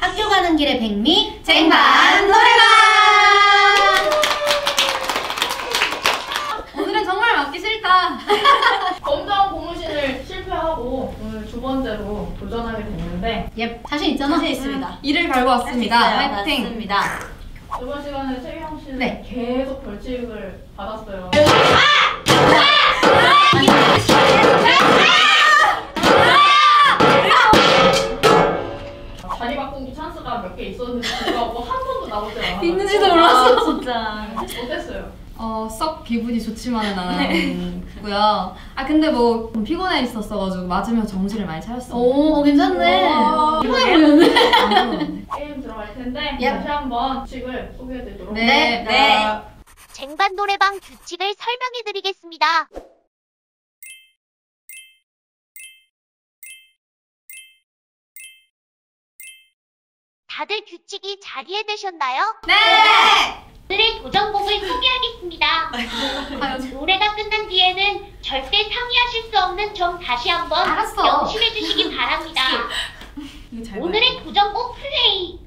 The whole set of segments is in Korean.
학교 가는 길의 백미 쟁반 노래방! 오늘은 정말 맞기 싫다. 검정 고무신을 실패하고 오늘 두 번째로 도전하게 됐는데 예 자신 있잖아 자신 있습니다. 이를 갈고 왔습니다. 화이팅! 맞습니다. 저번 시간에 세경 씨는 네. 계속 벌칙을 받았어요. 자리 찬스가 몇 개 있었는데 불구하고 한 번도 나오지 않았어요. 있는지도 몰랐어. 아, 진짜. 어땠어요? 어, 썩 기분이 좋지만은 않았고요. 아, 근데 뭐, 좀 피곤해 있었어가지고, 맞으면 정신을 많이 차렸어요. 오 어, 괜찮네 와. 피곤해 보였네 게임 들어갈 텐데 예. 다시 한번 규칙을 소개해드리도록 네. 하겠습니다. 쟁반 노래방 규칙을 설명해 드리겠습니다. 다들 규칙이 자리에 드셨나요? 네! 오늘의 도전곡을 소개하겠습니다. 노래가 끝난 뒤에는 절대 상의하실 수 없는 점 다시 한번 알았어. 명심해 주시기 바랍니다. 오늘의 도전곡 플레이!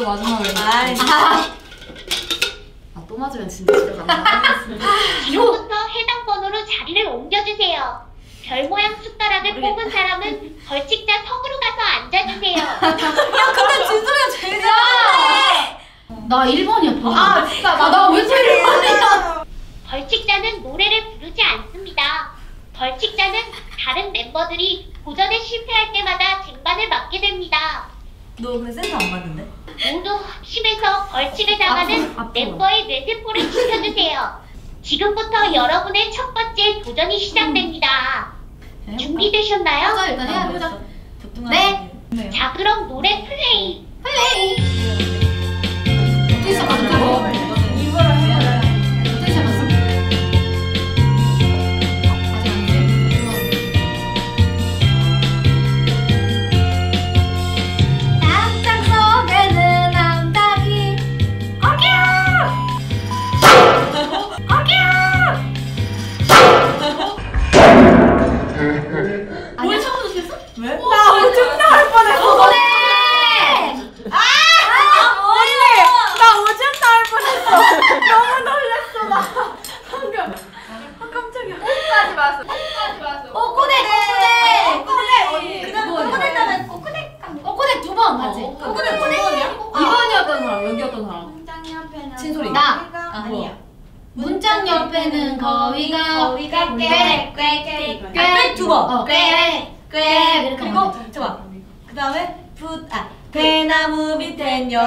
또 마지막으로. 아이. 아, 또 맞으면 진짜 집에 간다. 지금부터 해당 번호로 자리를 옮겨주세요. 별 모양 숟가락을 뽑은 사람은 벌칙자 턱으로 가서 앉아주세요. 근데 진솔이가 제일 잘하네. 나 1번이야 아 진짜 나왜 제일 1번이야 벌칙자는 노래를 부르지 않습니다. 벌칙자는 다른 멤버들이 도전에 실패할 때마다 쟁반을 맡게 됩니다. 너 근데 센터 안 맞는데? 모두 합심해서 벌칙을 당하는 앞으로. 멤버의 뇌세포를 지켜주세요. 지금부터 여러분의 첫 번째 도전이 시작됩니다. 준비되셨나요? 맞아 일단 해야 네. 네. 자, 그럼 노래 플레이. 어떻게? 이거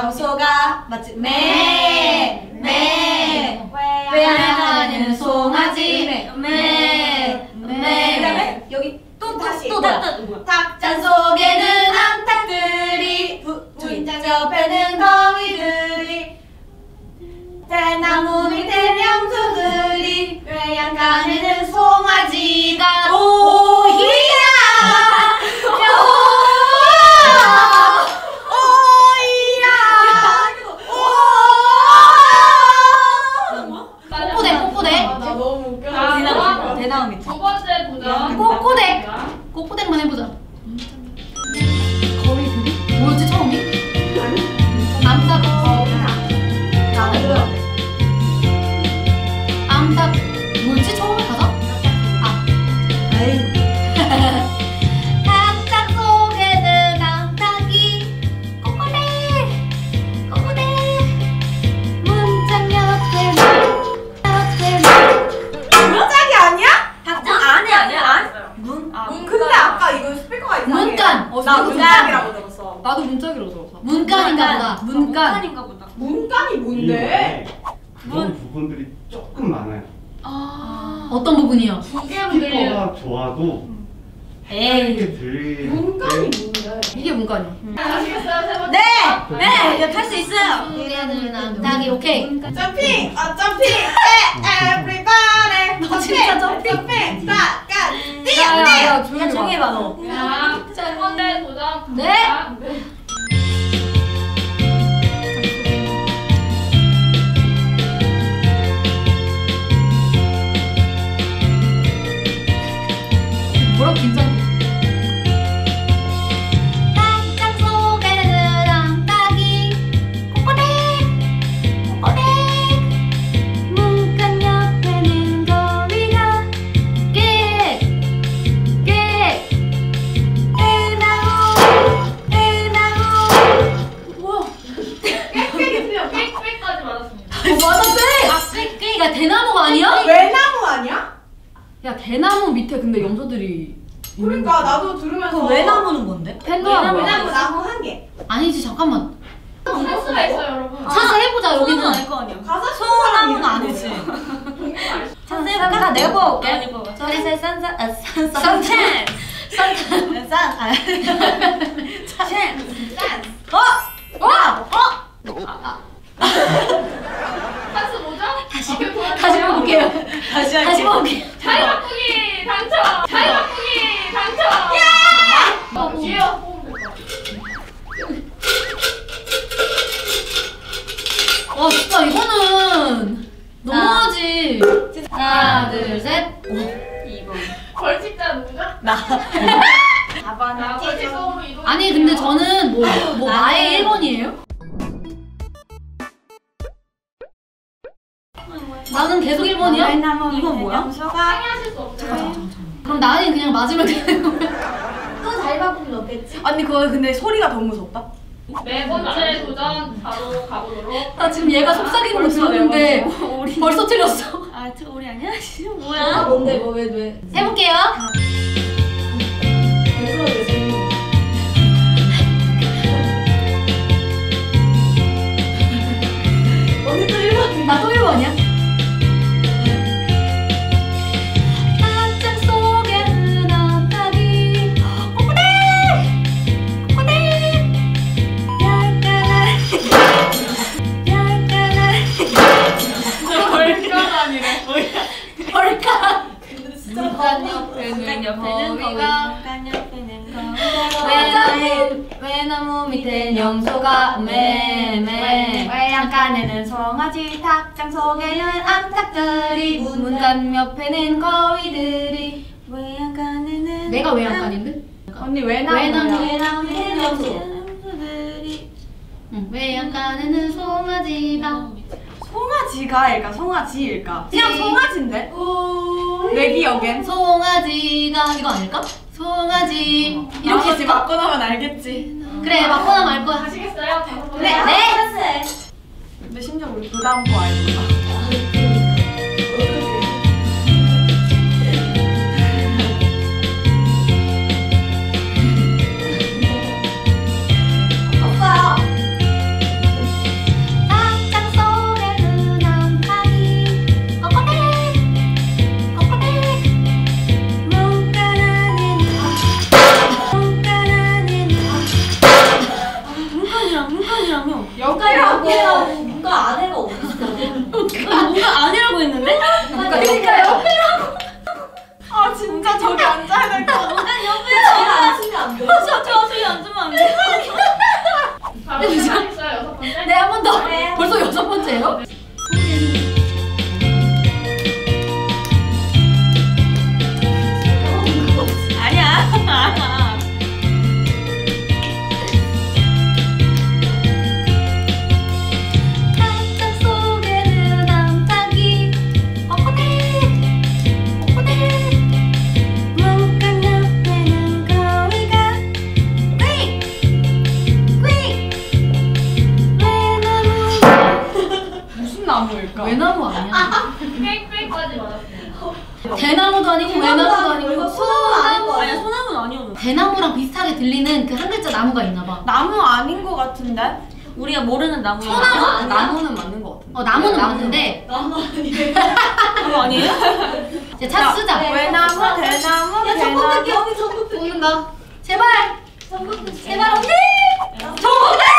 염소가 맞지? 매. 매. 외양간에는 송아지. 매. 매. 매. 그 다음에 여기 또 다시 또, 다 또. 닭잔 속에는 암탉들이 부- 문장 옆에는 거위들이 대나무 밑엔 염소들이 외양간에는 송아지가 오 뛰어! 꽥꽥이가 대나무가 아니야? 외나무 아니야? 야 대나무 밑에 근데 염소들이. 있는 그러니까 거. 나도 들으면서 그 외나무는 뭔데? 팬더야 뭐야? 외나무 나무 한 개. 아니지 잠깐만 센스가 있어요, 여러분. 찾아서 해보자 여기는 거 아니야. 가사 소나무는 아니지. 찾아서 해볼까? 내가 뽑아볼게 저리세 산사 아 산타 산타 산 아. 산 어? 어? 찬스 뭐죠? 다시 다시 해볼게요 다시 다시 해볼게요 자리 바꾸기 당첨. 자리 바꾸기 당첨. 야! 어, 될것 같아. 와 진짜 이거는 너무하지 하나 둘 셋 근데 소리가 너무 무섭다. 네 번째 도전 바로 가보도록. 나 지금 얘가 속삭이는 거 들었는데 벌써 틀렸어 아, 저 우리 아니야? 아, 뭐야? 뭔데 뭐 왜 왜? 해볼게요 가는 거위들이 왜 안 가는 내가 왜 안 가는데? 언니 왜 나오냐? 왜 나오냐? 왜안 가는 소마지가 송아지가 일까 송아지일까? 그냥 네. 송아지인데? 내 기억엔 송아지가 이거 아닐까? 송아지 어. 이렇게 지 맞고 나면 알겠지 그래 맞고 나면 알 거야 하시겠어요? 네! 네! 네. 근데 심지어 우리 그 다음 알고 아닌가요? 우리가 모르는 나무 천하 나무는 맞는 것 같은데. 어 나무는 네, 맞는데. 나무 아니에요? 나무 아니에요? 이제 차 쓰자. 네, 외나무, 대나무, 야 전국 대나무. 여기 전국 밖에. 오는다. 제발. 전국 제발 언니. 네. 전국 밖에.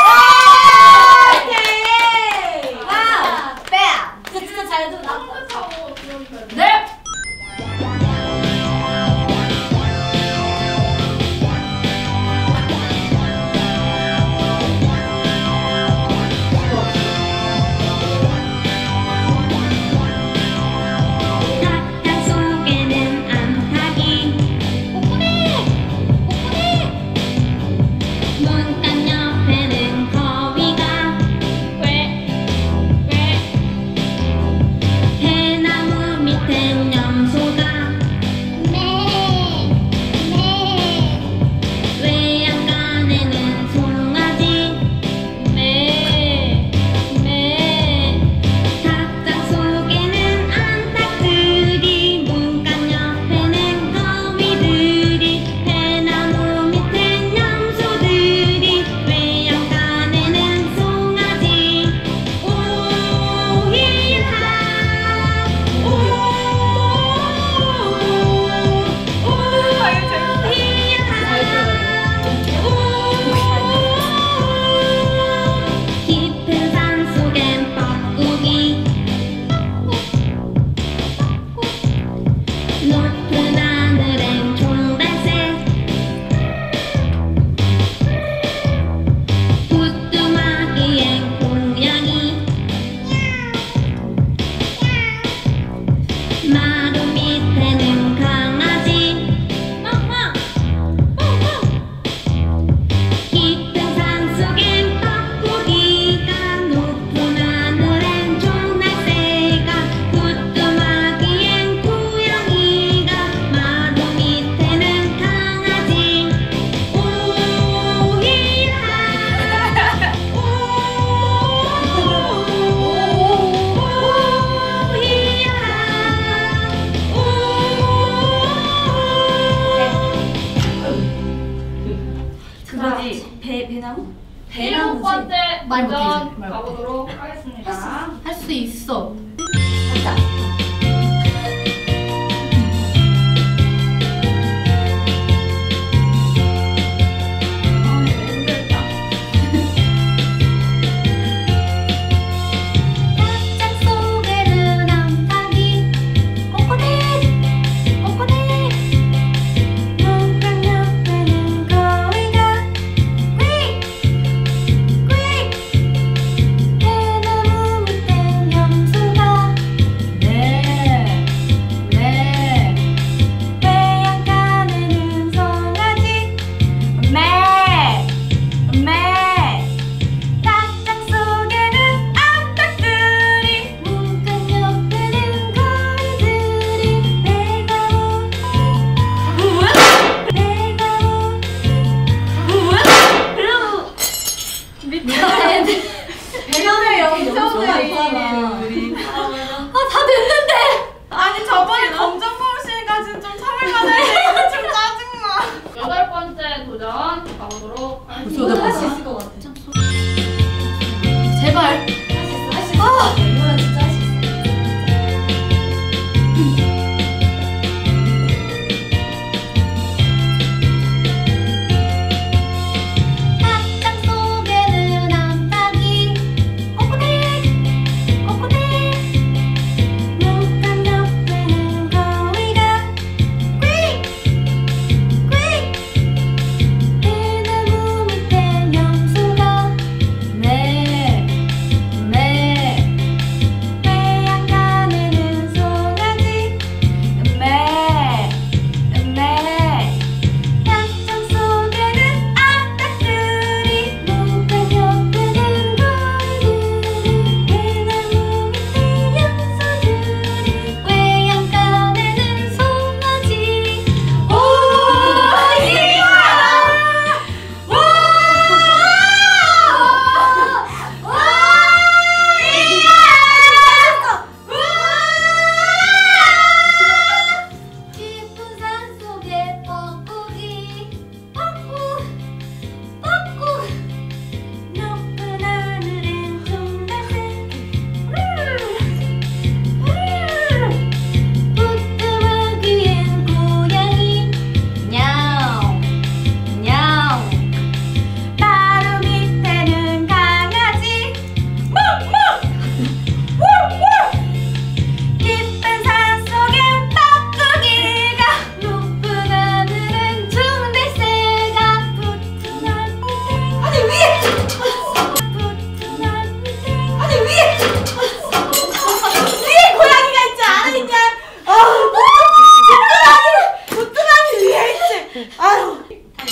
아유.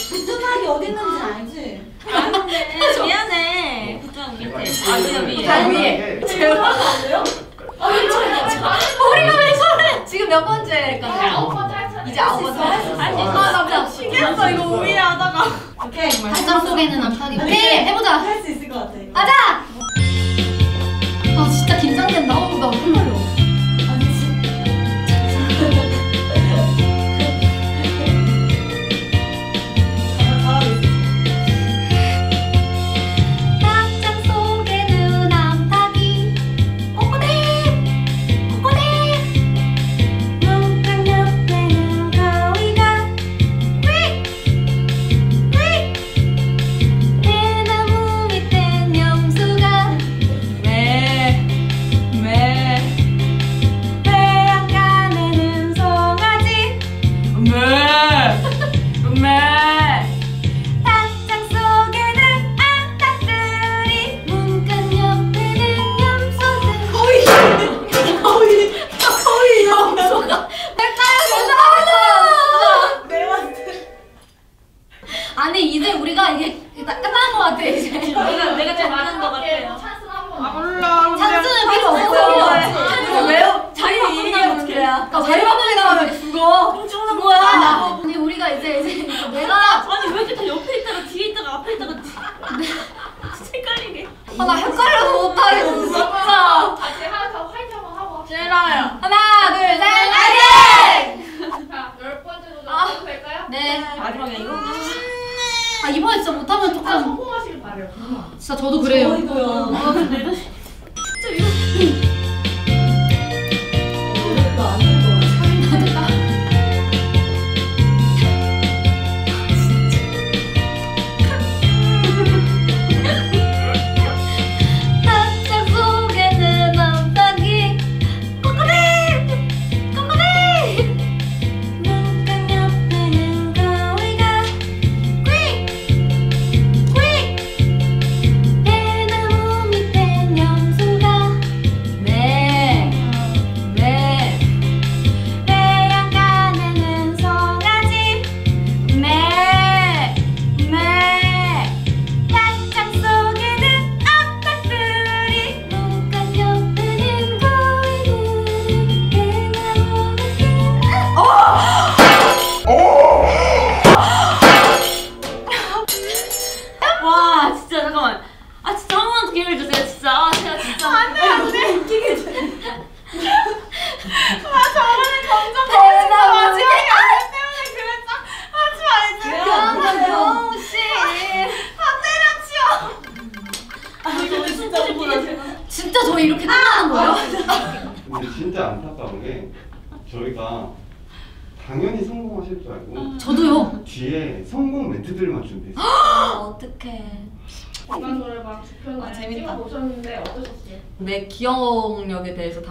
부뚜막이 어딨는지 알지? 아, 미안해. 부뚜막 밑에. 네, 네. 아, 그냥 위에. 발 위에. 제가 안 돼요? 아, 아, 아, 아 머리가 왜 저래? 지금 몇 번째 건데? 아홉 번째 할 이제 아홉 번째 할수 있어. 아, 나뭐 쉬겠어. 이거 오해 하다가. 오케이. 네, 발상 속에는 암탉이. 오케이, 해보자. 할 수 있을 것 같아. 가자!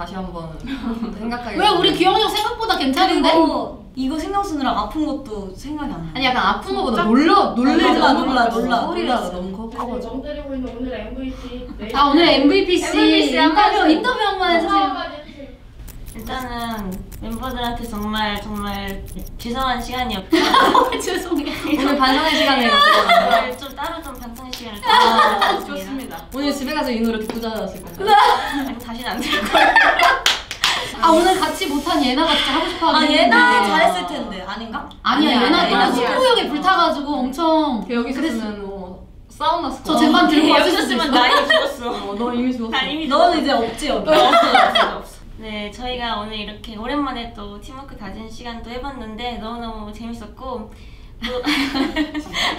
다시 한번 생각하게 왜 우리 기억력 생각보다 괜찮은데? 그리고 이거 신경 쓰느라 아픈 것도 생각이 안 나. 아니 약간 아픈 거보다 놀라 놀래잖아 놀라, 놀라, 소리가 놀랐어. 너무 커 네, 커가지고 멍때리고 있는 오늘 MVP. 네. 아 오늘 MVP 씨 MVP 한번 인터뷰 인터뷰 한 번 해주세요 인사까지 해주세요. 일단은 멤버들한테 정말 정말 죄송한 시간이었고 죄송해요 오늘 반성의 시간을 갖고 오늘 좀 따로 좀 반성의 시간을 아, 가졌습니다. 좋습니다. 오늘 집에 가서 이 노래 듣고 자셨을 건가요? 아니 다시는 안 들을 거예요. 아 오늘 같이 못한 예나가 진짜 하고 싶어 아 하긴 얘나 했는데. 잘했을 텐데 아닌가? 아니야 아니야, 예나 아니야, 아니야. 승부욕에 불타가지고 엄청 여기 있었으면 뭐 싸움 났을 저 거야. 쟁반 들고 왔을 수도 있었으면 있어 나 이미 죽었어. 어, 너 이미 죽었어. 나 이미 너는 이제 없지 여기. 없어 없어 없어. 네 저희가 오늘 이렇게 오랜만에 또 팀워크 다진 시간도 해봤는데 너무너무 재밌었고 또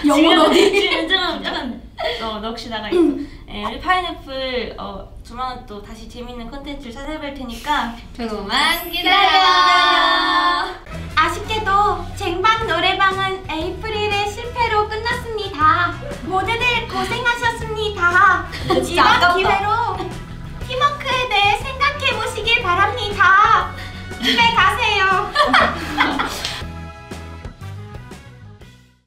영혼 어디? 지금 좀 약간 어, 넋이 나가 있어. 네, 우리 파인애플 어, 조만간 또 다시 재밌는 콘텐츠를 찾아뵐 테니까 조금만 기다려. 아쉽게도 쟁반 노래방은 에이프릴의 실패로 끝났습니다. 모두들 고생하셨습니다. 이번. 기회로 팀워크에 대해 생각해 보시길 바랍니다. 집에 가세요.